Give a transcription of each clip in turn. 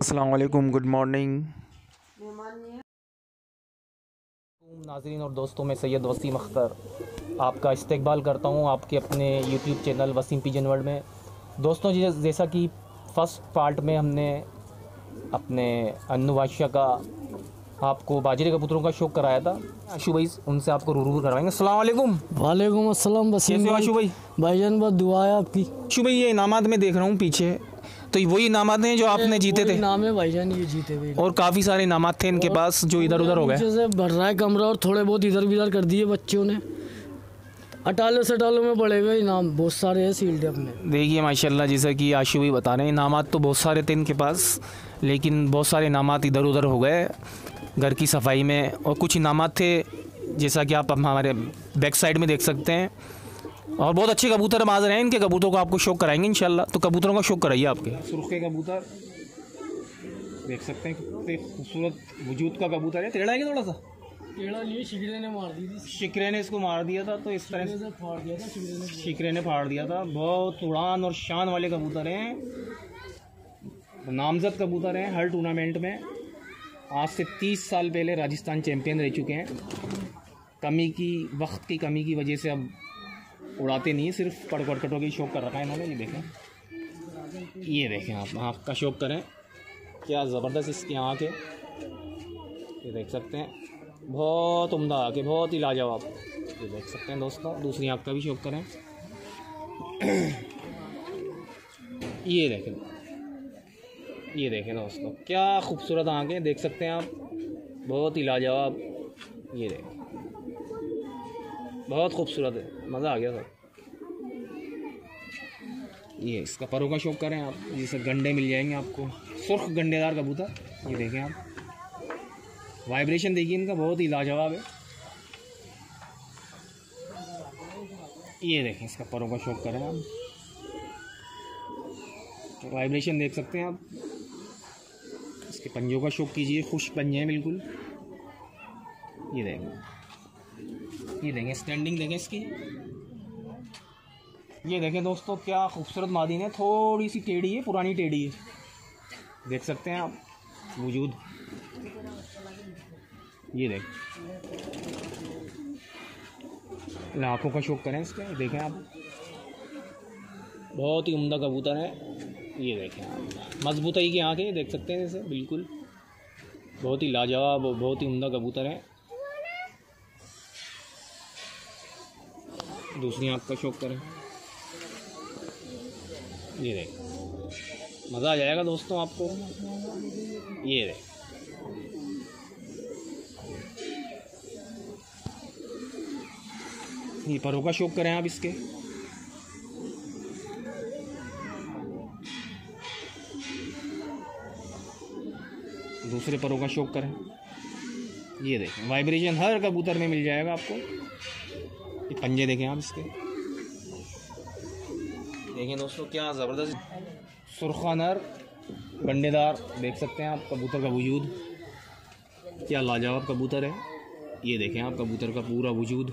अस्सलाम good morning नाजरीन और दोस्तों मैं सैयद वसीम अख्तर आपका इस्तकबाल करता हूँ आपके अपने YouTube channel Waseem pigeon world में। दोस्तों जैसा कि फ़र्स्ट पार्ट में हमने अपने अन्नू बादशाह का आपको बाजरे कबूतरों का शौक कराया था। आशू भाई उनसे आपको रूबरू करवाएँगे। अस्सलाम वालेकुम वालेकुम अस्सलाम वसीम आशू भाई? भाईजान बहुत दुआ है आपकी। आशू भाई ये इनामात में देख रहा हूँ पीछे। तो ये वही इनामात हैं जो आपने जीते थे? नाम है भाईजान ये जीते हुए और काफ़ी सारे इनामात थे इनके पास जो इधर उधर हो गए। नीचे से भर रहा है कमरा और थोड़े बहुत इधर उधर कर दिए बच्चों ने। अटाले सटालों में पड़े हुए इनाम बहुत सारे हैं सील्ड अपने। देखिए माशाल्लाह जैसा कि आशु भी बता रहे हैं इनामात तो बहुत सारे थे इनके पास लेकिन बहुत सारे इनामात इधर उधर हो गए घर की सफ़ाई में। और कुछ इनामात थे जैसा कि आप हमारे बैक साइड में देख सकते हैं। और बहुत अच्छे कबूतर माजर हैं इनके कबूतरों को आपको शौक कराएँगे इंशाल्लाह। तो कबूतरों का शौक कराइए आपके। सुरखे कबूतर। देख सकते हैं कितने खूबसूरत वजूद का कबूतर है। टेढ़ा है थोड़ा सा? टेढ़ा नहीं शिकरे ने मार दी थी। शिकरे ने इसको मार दिया था तो इस तरह से से फाड़ दिया था शिकरे ने शिकरे ने फाड़ दिया था। बहुत उड़ान और शान वाले कबूतर हैं। नामजद कबूतर हैं हर टूर्नामेंट में। आज से तीस साल पहले राजस्थान चैम्पियन रह चुके हैं। कमी की वक्त की कमी की वजह से अब उड़ाते नहीं, सिर्फ़ पड़ कड़कटों की शौक कर रखा है इन्होंने, ये देखें। ये देखें आप, आँख का शौक करें। क्या ज़बरदस्त इसकी आँख है। ये देख सकते हैं। बहुत उम्दा आँख है, बहुत ही लाजवाब। ये देख सकते हैं दोस्तों, दूसरी आँख का भी शौक करें। ये देखें। ये देखें दोस्तों, क्या खूबसूरत आँखें देख सकते हैं आप। बहुत ही लाजवाब। ये देखें। बहुत खूबसूरत है। मज़ा आ गया सर ये इसका परों का शौक करें आप। जैसे गंडे मिल जाएँगे आपको। सुर्ख गंडेदार कबूतर, ये देखें आप। वाइब्रेशन देखिए इनका, बहुत ही लाजवाब है। ये देखें इसका परों का शौक करें आप। वाइब्रेशन देख सकते हैं आप। इसके पंजों का शौक कीजिए। खुश पंजे हैं बिल्कुल। ये देखें। ये देखें स्टैंडिंग देखें इसकी। ये देखें दोस्तों, क्या खूबसूरत मादीन है। थोड़ी सी टेढ़ी है, पुरानी टेढ़ी है। देख सकते हैं आप, वजूद। ये देख। आँखों का शौक करें इसके, देखें आप। बहुत ही उम्दा कबूतर है। ये देखें आप। मजबूताई की आँखें, देख सकते हैं जैसे बिल्कुल। बहुत ही लाजवाब और बहुत ही उम्दा कबूतर है। दूसरी आँख का शौक करें। ये देख। मज़ा आ जाएगा दोस्तों आपको। ये देख। ये परों का शौक करें आप इसके। दूसरे परों का शौक करें। ये देखें वाइब्रेशन हर कबूतर में मिल जाएगा आपको। पंजे देखें आप इसके। देखें दोस्तों क्या ज़बरदस्त सुरखा नर गंडेदार देख सकते हैं आप कबूतर का वजूद। क्या लाजवाब कबूतर है। ये देखें आप कबूतर का पूरा वजूद।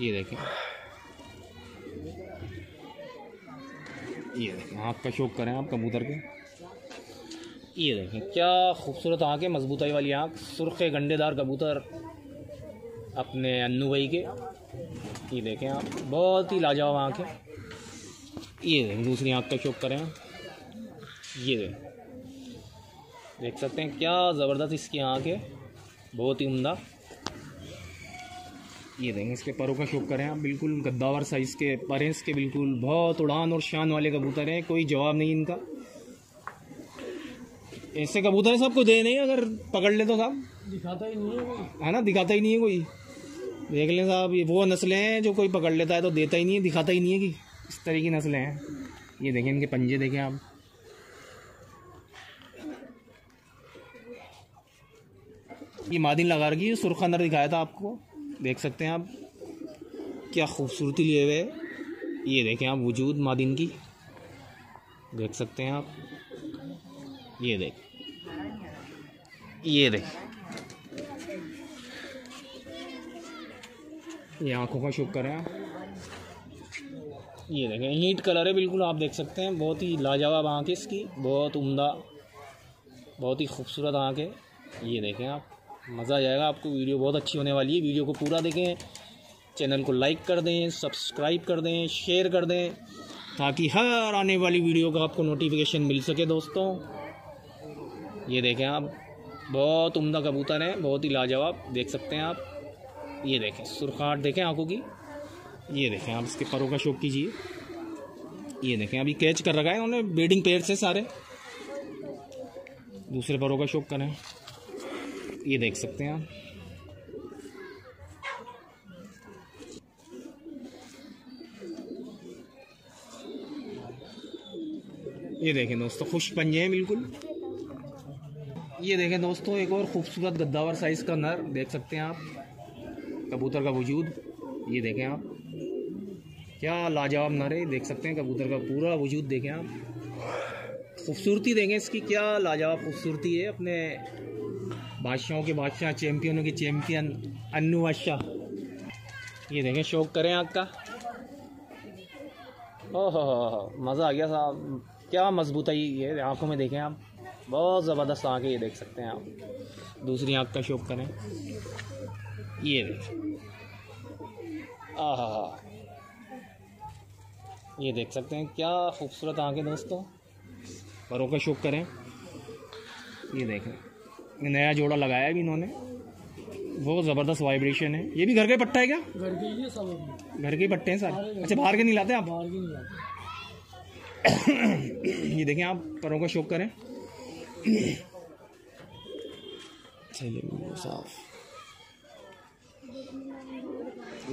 ये देखें। ये देखें आँख का शौक करें आप कबूतर के। ये देखें क्या खूबसूरत आँखें है मजबूताई वाली आँख सुर्ख गंडेदार कबूतर। अपने अन्नू भाई के। ये देखें आप बहुत ही लाजवाब आँख। ये देखें दूसरी आँख का शौक करें। ये देखें देख सकते हैं क्या ज़बरदस्त इसकी आँख है। बहुत ही उमदा। ये देखें इसके परों का शौक करें आप बिल्कुल गद्दावर साइज़ के पर हैं इसके बिल्कुल बहुत उड़ान और शान वाले कबूतर हैं कोई जवाब नहीं इनका। ऐसे कबूतर है सबको दे नहीं अगर पकड़ ले तो साहब। दिखाता ही नहीं है है ना दिखाता ही नहीं है कोई। देख लें साहब, ये वो नस्लें हैं जो कोई पकड़ लेता है तो देता ही नहीं है, दिखाता ही नहीं है कि इस तरह की नस्लें हैं। ये देखें इनके पंजे, देखें आप। ये मादिन लगा रखी है सुर्ख अंदर दिखाया था आपको, देख सकते हैं आप। क्या खूबसूरती लिए हुए ये देखें आप, वजूद मादिन की। देख सकते हैं आप। ये देख। ये देख। ये आँखों का शुक्र है। ये देखें, हीट कलर है, बिल्कुल आप देख सकते हैं। बहुत ही लाजवाब आँख है इसकी, बहुत उम्दा, बहुत ही खूबसूरत आँख है। ये देखें आप, मज़ा आ जाएगा आपको, वीडियो बहुत अच्छी होने वाली है। वीडियो को पूरा देखें, चैनल को लाइक कर दें, सब्सक्राइब कर दें, शेयर कर दें, ताकि हर आने वाली वीडियो का आपको नोटिफिकेशन मिल सके दोस्तों। ये देखें आप, बहुत उम्दा कबूतर हैं, बहुत ही लाजवाब, देख सकते हैं आप। ये देखें सुरखाट देखें आँखों की। ये देखें, आप इसके परों का शौक कीजिए। ये देखें, अभी कैच कर रखा है उन्होंने, बेडिंग पेयर से सारे। दूसरे परों का शौक करें। ये देख सकते हैं आप। ये देखें दोस्तों, खुश पंजे हैं बिल्कुल। ये देखें दोस्तों, एक और खूबसूरत गद्दावर साइज़ का नर, देख सकते हैं आप। कबूतर का वजूद, ये देखें आप। क्या लाजवाब नर, देख सकते हैं कबूतर का पूरा वजूद देखें आप। खूबसूरती देखें इसकी, क्या लाजवाब खूबसूरती है अपने बादशाहों के बादशाह चैम्पियनों के चैम्पियन अन्नू बादशाह। ये देखें, शौक करें आग का। ओह, मज़ा आ गया साहब। क्या मजबूताई है, आँखों में देखें आप। बहुत ज़बरदस्त आँखें ये देख सकते हैं आप। दूसरी आँख का शौक करें। ये आहा। ये देख सकते हैं क्या खूबसूरत आँखें दोस्तों। परों का शौक करें। ये देखें नया जोड़ा लगाया भी इन्होंने। बहुत ज़बरदस्त वाइब्रेशन है। ये भी घर का पट्टा है क्या? घर के ये सब घर के पट्टे हैं सारे। अच्छा बाहर के नहीं लाते आप? बाहर के नहीं लाते। ये देखें आप परों का शौक करें। चलिए साफ़।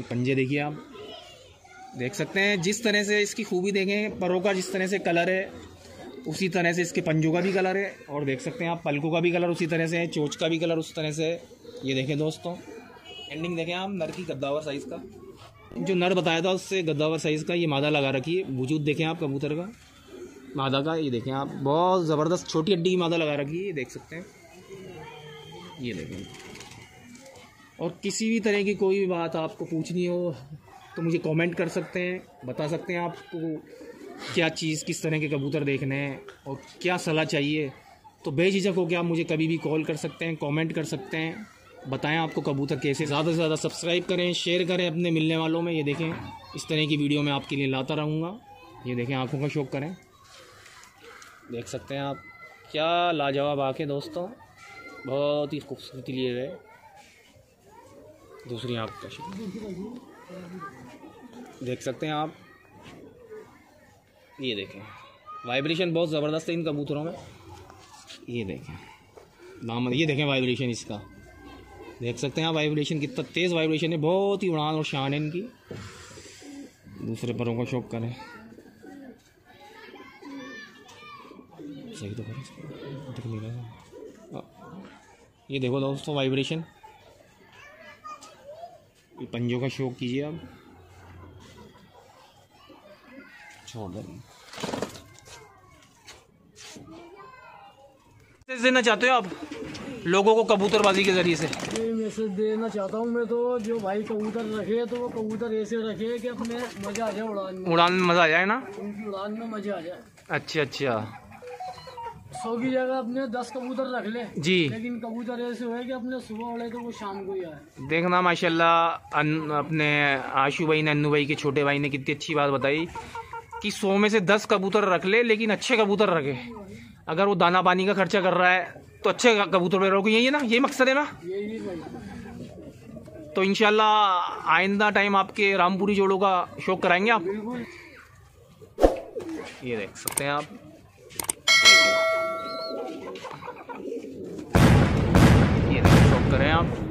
पंजे देखिए आप। देख सकते हैं, जिस तरह से इसकी खूबी देखें, परों का जिस तरह से कलर है, उसी तरह से इसके पंजों का भी कलर है। और देख सकते हैं आप, पलकों का भी कलर उसी तरह से है, चोच का भी कलर उस तरह से है। ये देखें दोस्तों एंडिंग देखें आप, नर की गद्दावर साइज़ का। जो नर बताया था उससे गद्दावर साइज़ का ये मादा लगा रखी है। वजूद देखें आप, कबूतर का। मादा का, ये देखें आप, बहुत ज़बरदस्त छोटी हड्डी की मादा लगा रखी है, ये देख सकते हैं। ये देखें। और किसी भी तरह की कोई भी बात आपको पूछनी हो तो मुझे कमेंट कर सकते हैं, बता सकते हैं आपको क्या चीज़ किस तरह के कबूतर देखने हैं और क्या सलाह चाहिए। तो बेझिझक हो के आप मुझे कभी भी कॉल कर सकते हैं कमेंट कर सकते हैं, बताएँ आपको कबूतर कैसे। ज़्यादा से ज़्यादा सब्सक्राइब करें शेयर करें अपने मिलने वालों में। ये देखें, इस तरह की वीडियो मैं आपके लिए लाता रहूँगा। ये देखें, आँखों का शौक करें। देख सकते हैं आप, क्या लाजवाब आँखें दोस्तों। बहुत ही खूबसूरती लिए गए दूसरी आँख का शौक देख सकते हैं आप। ये देखें। वाइब्रेशन बहुत ज़बरदस्त है इन कबूतरों में। ये देखें। दामन ये देखें वाइब्रेशन इसका। देख सकते हैं आप वाइब्रेशन कितना तेज़ वाइब्रेशन है। बहुत ही उड़ान और शान है इनकी। दूसरे परों का शौक करें। सही तो करें। ये देखो दोस्तों वाइब्रेशन पंजों का शौक कीजिए आप। छोड़ दें देना चाहते हो आप? लोगों को कबूतरबाजी के ज़रिए से। ये मैसेज देना चाहता हूँ मैं तो जो भाई कबूतर रखे तो वो कबूतर ऐसे रखे कि अपने मज़ा आ जाए उड़ान में। उड़ान में मज़ा आ जाए ना? उनकी उड़ान में मज़ा आ जाए। अच्छा अच्छा। सौ की जगह अपने दस कबूतर रख ले। जी। लेकिन कबूतर ऐसे हुए कि अपने सुबह उड़े तो वो शाम को ही आए। देखना माशाल्लाह अपने आशू भाई ने अन्नू भाई के छोटे भाई ने कितनी अच्छी बात बताई कि सौ में से दस कबूतर रख ले लेकिन अच्छे कबूतर रखे। अगर वो दाना पानी का खर्चा कर रहा है तो अच्छे कबूतर पे रखो। यही है ना? यही मकसद है ना? तो इंशाल्लाह आइंदा टाइम आपके रामपुरी जोड़ों का शौक कराएँगे आप? ये देख सकते हैं आप। ये देखो शौक करें आप